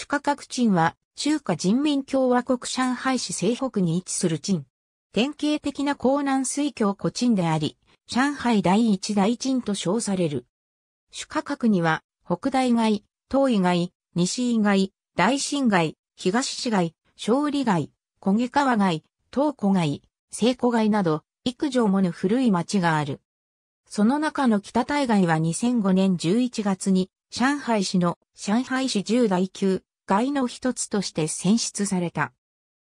主価格鎮は中華人民共和国上海市西北に位置する鎮。典型的な江南水郷古鎮であり、上海第一大鎮と称される。主価格には、北大街、東医街、西医街、大新街、東市街、勝利街、小毛川街、東古街、西古街など、幾条もの古い町がある。その中の北大街は2005年11月に、上海市の上海市10大級街の一つとして選出された。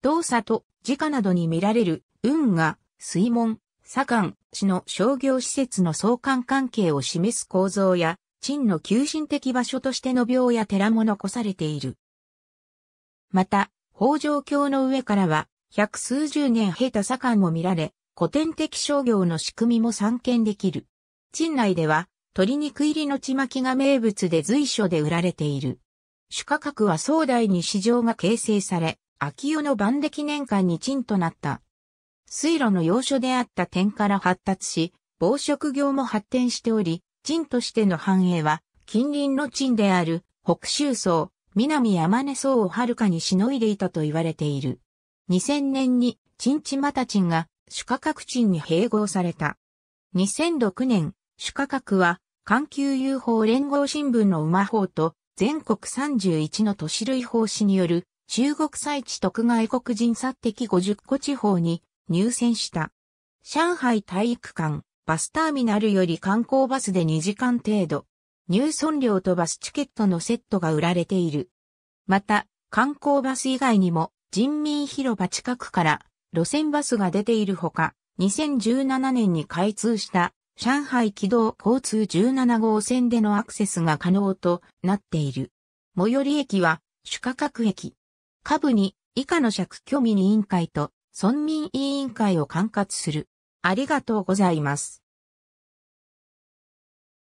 動作と時価などに見られる運河、水門、左官、市の商業施設の相関関係を示す構造や、陳の急進的場所としての廟や寺も残されている。また、北条橋の上からは、百数十年経た左官も見られ、古典的商業の仕組みも散見できる。陳内では、鶏肉入りのちまきが名物で随所で売られている。主価格は壮大に市場が形成され、秋代の万暦年間に鎮となった。水路の要所であった点から発達し、防食業も発展しており、鎮としての繁栄は、近隣の鎮である北州層、南山根層をはるかにしのいでいたと言われている。2000年に、鎮地又鎮が主価格鎮に併合された。2006年、主価格は、環球 UFO 連合新聞の馬法と全国31の都市類法師による中国採地特外国人殺敵50個地方に入選した。上海体育館、バスターミナルより観光バスで2時間程度。入村料とバスチケットのセットが売られている。また、観光バス以外にも人民広場近くから路線バスが出ているほか、2017年に開通した上海軌道交通17号線でのアクセスが可能となっている。最寄り駅は主価格駅。下部に以下の尺居民委員会と村民委員会を管轄する。ありがとうございます。